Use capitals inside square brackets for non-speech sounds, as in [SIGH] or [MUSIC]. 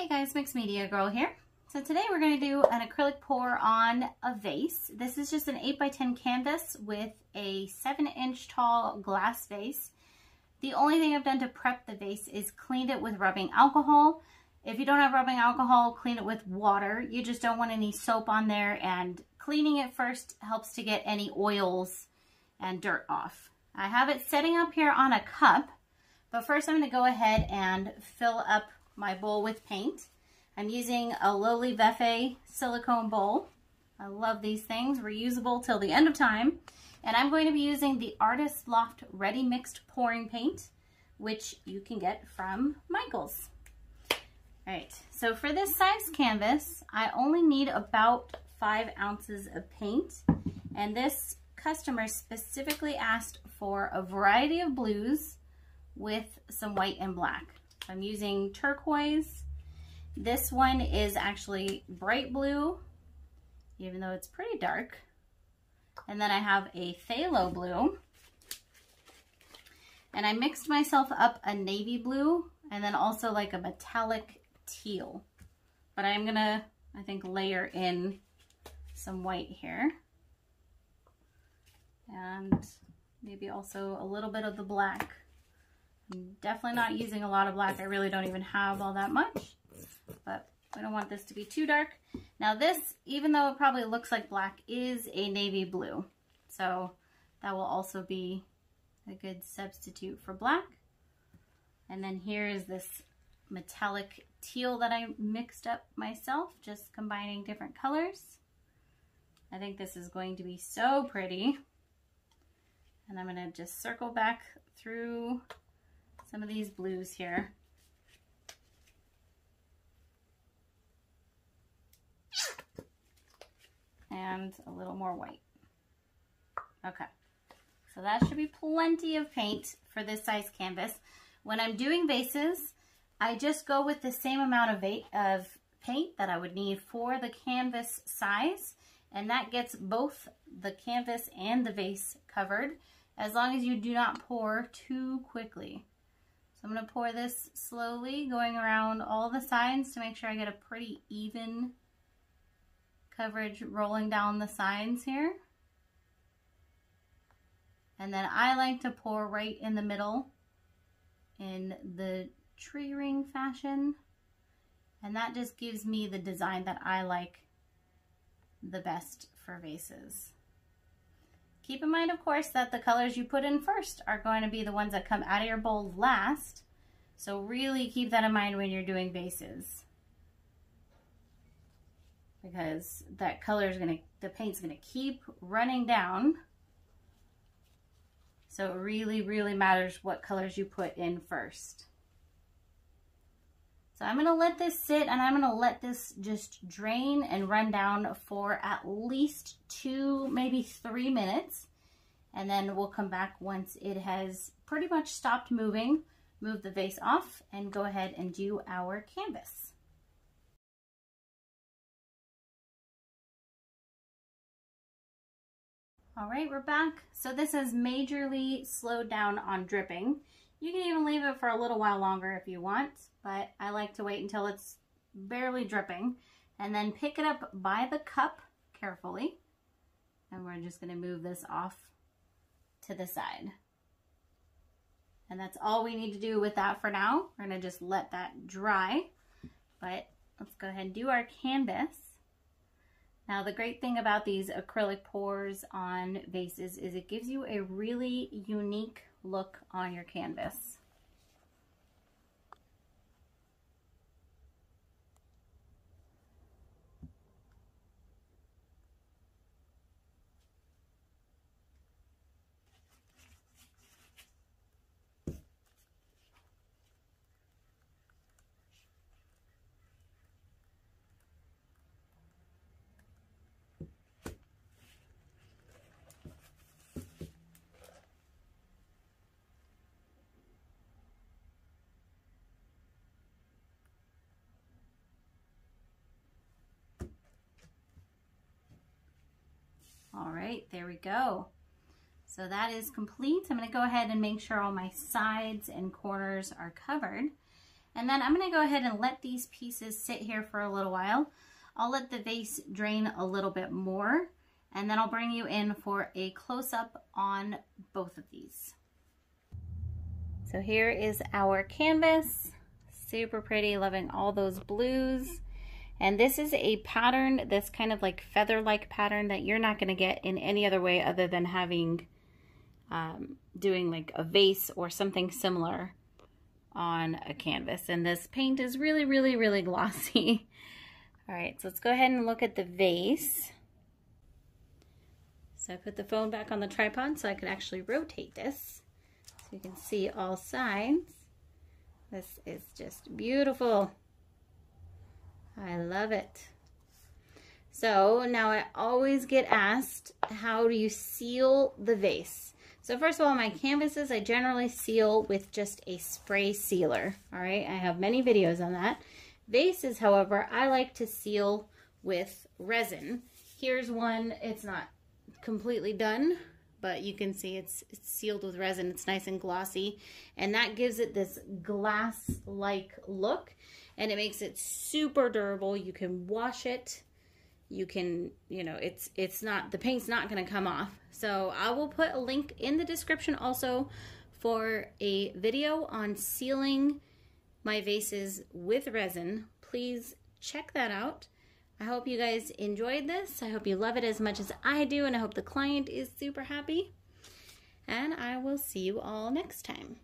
Hey guys, Mixed Media Girl here. So today we're going to do an acrylic pour on a vase. This is just an 8 by 10 canvas with a 7 inch tall glass vase. The only thing I've done to prep the vase is cleaned it with rubbing alcohol. If you don't have rubbing alcohol, clean it with water. You just don't want any soap on there and cleaning it first helps to get any oils and dirt off. I have it setting up here on a cup, but first I'm going to go ahead and fill up my bowl with paint. I'm using a Lowly Vefe silicone bowl. I love these things, reusable till the end of time. And I'm going to be using the Artist Loft Ready Mixed Pouring Paint, which you can get from Michaels. All right, so for this size canvas, I only need about five ounces of paint. And this customer specifically asked for a variety of blues with some white and black. I'm using turquoise. This one is actually bright blue, even though it's pretty dark. And then I have a phthalo blue. And I mixed myself up a navy blue and then also like a metallic teal. But I'm gonna, I think, layer in some white here. And maybe also a little bit of the black. Definitely not using a lot of black. I really don't even have all that much, but I don't want this to be too dark. Now this, even though it probably looks like black, is a navy blue. So that will also be a good substitute for black. And then here is this metallic teal that I mixed up myself, just combining different colors. I think this is going to be so pretty. And I'm gonna just circle back through some of these blues here. And a little more white. Okay, so that should be plenty of paint for this size canvas. When I'm doing vases, I just go with the same amount of, of paint that I would need for the canvas size, and that gets both the canvas and the vase covered, as long as you do not pour too quickly. So I'm going to pour this slowly, going around all the sides to make sure I get a pretty even coverage rolling down the sides here. And then I like to pour right in the middle in the tree ring fashion. And that just gives me the design that I like the best for vases. Keep in mind, of course, that the colors you put in first are going to be the ones that come out of your bowl last. So really keep that in mind when you're doing bases. Because that color is going to, the paint's going to keep running down. So it really, really matters what colors you put in first. So I'm going to let this sit and I'm going to let this just drain and run down for at least two, maybe three minutes. And then we'll come back once it has pretty much stopped moving, move the vase off and go ahead and do our canvas. All right, we're back. So this has majorly slowed down on dripping. You can even leave it for a little while longer if you want, but I like to wait until it's barely dripping and then pick it up by the cup carefully. And we're just gonna move this off to the side. And that's all we need to do with that for now. We're gonna just let that dry, but let's go ahead and do our canvas. Now the great thing about these acrylic pours on vases is it gives you a really unique look on your canvas. All right, there we go. So that is complete. I'm gonna go ahead and make sure all my sides and corners are covered. And then I'm going to go ahead and let these pieces sit here for a little while. I'll let the vase drain a little bit more and then I'll bring you in for a close-up on both of these. So here is our canvas. Super pretty, loving all those blues. And this is a pattern, this kind of like feather-like pattern that you're not going to get in any other way other than having, um, doing like a vase or something similar on a canvas. And this paint is really, really, really [LAUGHS] glossy. All right, so let's go ahead and look at the vase. So I put the phone back on the tripod so I could actually rotate this so you can see all sides. This is just beautiful. I love it. So now I always get asked, how do you seal the vase? So first of all, my canvases, I generally seal with just a spray sealer. All right, I have many videos on that. Vases, however, I like to seal with resin. Here's one, it's not completely done, but you can see it's, it's sealed with resin. It's nice and glossy, and that gives it this glass-like look, and it makes it super durable. You can wash it. You can, you know, it's it's not, the paint's not going to come off. So I will put a link in the description also for a video on sealing my vases with resin. Please check that out. I hope you guys enjoyed this. I hope you love it as much as I do, and I hope the client is super happy. And I will see you all next time.